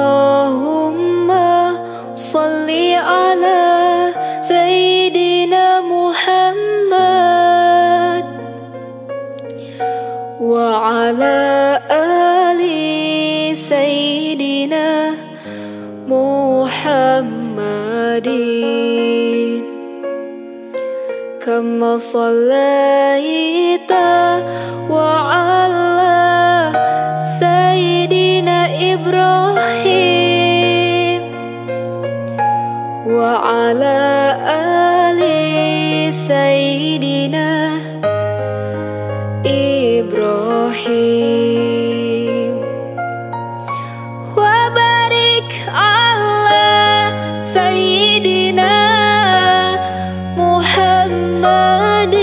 اللهم صل على سيدنا محمد وعلى آل سيدنا محمد. كما صليت وعلى سيدنا إبراهيم وعلى آل سيدنا إبراهيم. وبارك على سيدنا محمد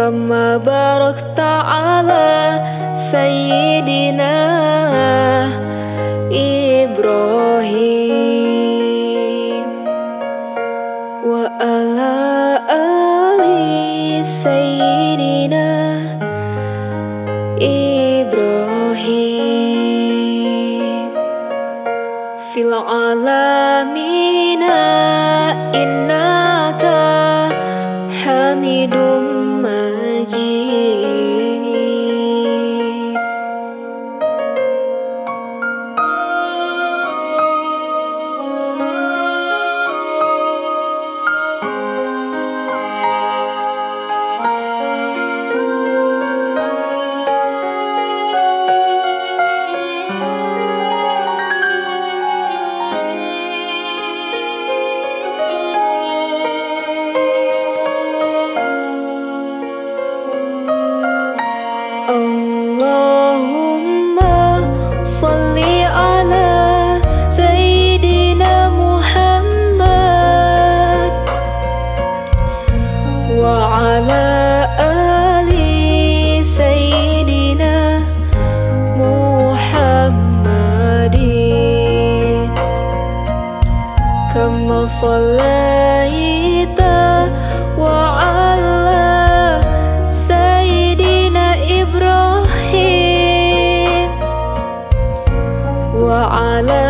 كما باركت على سيدنا إبراهيم وعلى آل سيدنا إبراهيم في العالمين إنك حميد اللهم صل على سيدنا محمد وعلى آل سيدنا محمد. كما صليت وعلى إبراهيم وعلى